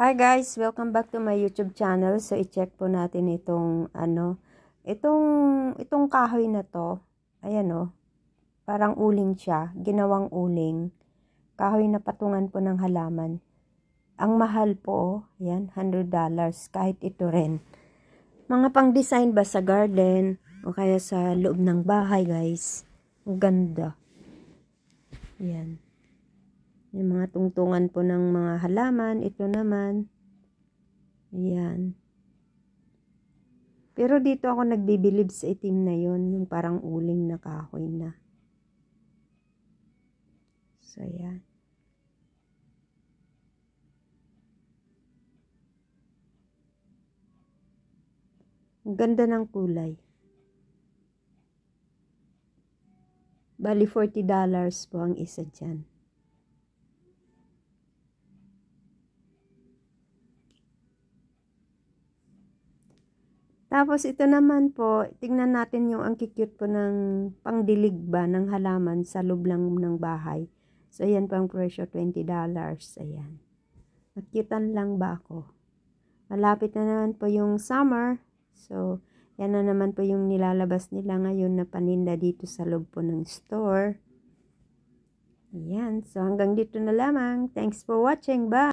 Hi guys, welcome back to my YouTube channel. So i-check po natin itong ano, itong itong kahoy na to. Ayan oh. Parang uling siya, ginawang uling. Kahoy na patungan po ng halaman. Ang mahal po, oh. ayan, $100 kahit ito rin. Mga pang-design ba sa garden o kaya sa loob ng bahay, guys. Ang ganda. Ayan. Yung mga tungtungan po ng mga halaman. Ito naman. Ayan. Pero dito ako nagbibilib sa itim na yon Yung parang uling na kahoy na. So, ayan. Ang ganda ng kulay. Bali, $40 po ang isa dyan. Tapos ito naman po, tingnan natin yung ang cute po ng pangdilig ba ng halaman sa loob ng bahay. So ayan pang presyo $20. Ayan. Nakyutan lang ba ako? Malapit na naman po yung summer. So yan na naman po yung nilalabas nila ngayon na paninda dito sa loob po ng store. Ayan. So hanggang dito na lamang. Thanks for watching. Bye!